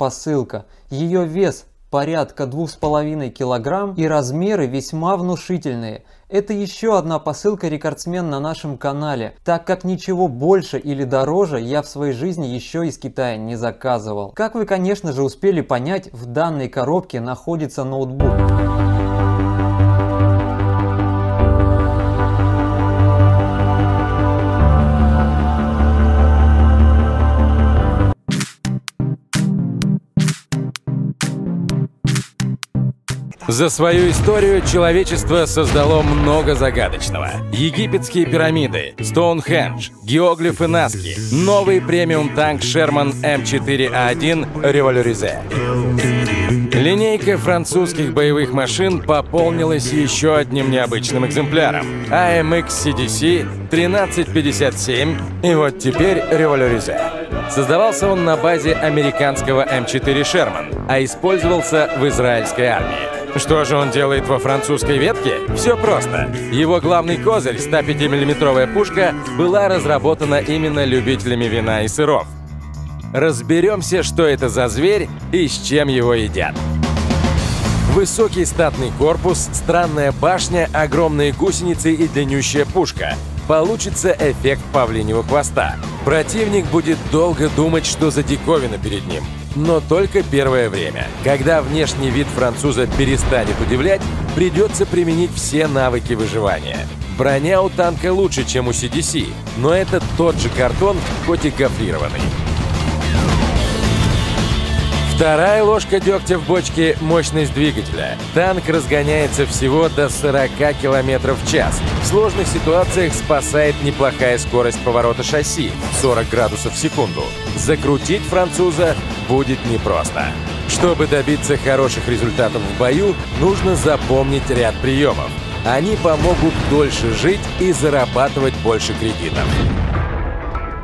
посылка. Ее вес порядка 2,5 килограмм и размеры весьма внушительные. Это еще одна посылка рекордсмен на нашем канале, так как ничего больше или дороже я в своей жизни еще из Китая не заказывал. Как вы конечно же успели понять, в данной коробке находится ноутбук. За свою историю человечество создало много загадочного. Египетские пирамиды, Стоунхендж, геоглифы Наски, новый премиум-танк Шерман М4А1 Революризе. Линейка французских боевых машин пополнилась еще одним необычным экземпляром – AMX CDC 1357 и вот теперь Революризе. Создавался он на базе американского М4 Шерман, а использовался в израильской армии. Что же он делает во французской ветке? Все просто. Его главный козырь, 105-миллиметровая пушка, была разработана именно любителями вина и сыров. Разберемся, что это за зверь и с чем его едят. Высокий статный корпус, странная башня, огромные гусеницы и длиннющая пушка. Получится эффект павлиньего хвоста. Противник будет долго думать, что за диковина перед ним но только первое время. Когда внешний вид француза перестанет удивлять, придется применить все навыки выживания. Броня у танка лучше, чем у CDC, но это тот же картон, хоть и гофрированный. Вторая ложка дегтя в бочке – мощность двигателя. Танк разгоняется всего до 40 км в час. В сложных ситуациях спасает неплохая скорость поворота шасси – 40 градусов в секунду. Закрутить француза будет непросто. Чтобы добиться хороших результатов в бою, нужно запомнить ряд приемов. Они помогут дольше жить и зарабатывать больше кредитов.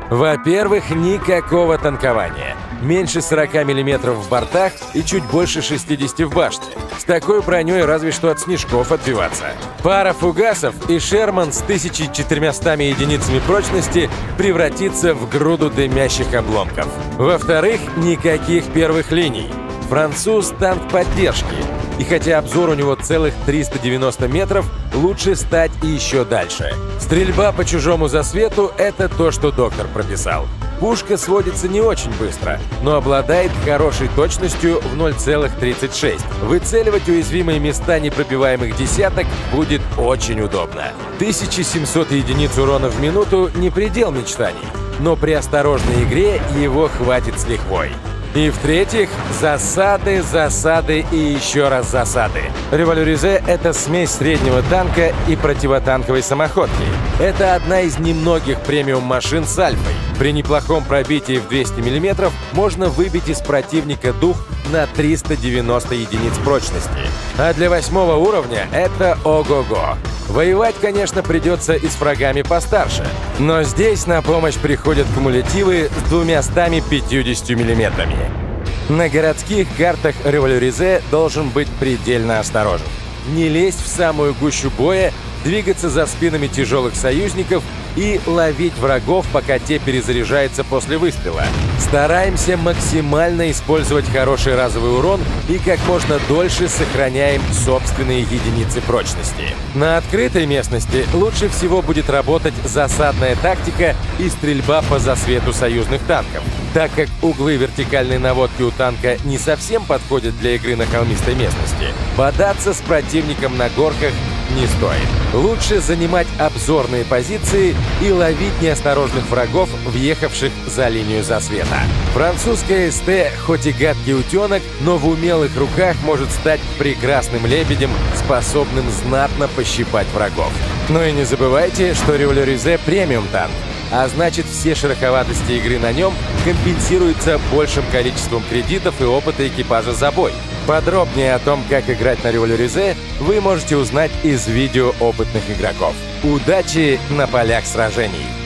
Во-первых, никакого танкования. Меньше 40 мм в бортах и чуть больше 60 в башне. С такой броней разве что от снежков отбиваться. Пара фугасов и Шерман с 1400 единицами прочности превратится в груду дымящих обломков. Во-вторых, никаких первых линий. Француз — танк поддержки. И хотя обзор у него целых 390 метров, лучше стать еще дальше. Стрельба по чужому засвету — это то, что доктор прописал. Пушка сводится не очень быстро, но обладает хорошей точностью в 0,36. Выцеливать уязвимые места непробиваемых десяток будет очень удобно. 1700 единиц урона в минуту — не предел мечтаний, но при осторожной игре его хватит с лихвой. И в-третьих, засады, засады и еще раз засады. Революризе — это смесь среднего танка и противотанковой самоходки. Это одна из немногих премиум-машин с альфой. При неплохом пробитии в 200 мм можно выбить из противника дух на 390 единиц прочности. А для восьмого уровня это ого-го. Воевать, конечно, придется и с врагами постарше, но здесь на помощь приходят кумулятивы с 250 миллиметрами. На городских картах Революризе должен быть предельно осторожен. Не лезть в самую гущу боя, двигаться за спинами тяжелых союзников и ловить врагов, пока те перезаряжаются после выстрела. Стараемся максимально использовать хороший разовый урон и как можно дольше сохраняем собственные единицы прочности. На открытой местности лучше всего будет работать засадная тактика и стрельба по засвету союзных танков. Так как углы вертикальной наводки у танка не совсем подходят для игры на холмистой местности, бодаться с противником на горках не стоит. Лучше занимать обзорные позиции и ловить неосторожных врагов, въехавших за линию засвета. Французская СТ, хоть и гадкий утенок, но в умелых руках может стать прекрасным лебедем, способным знатно пощипать врагов. Ну и не забывайте, что Революризе премиум танк, а значит все шероховатости игры на нем компенсируются большим количеством кредитов и опыта экипажа за бой. Подробнее о том, как играть на Революризе, вы можете узнать из видео опытных игроков. Удачи на полях сражений!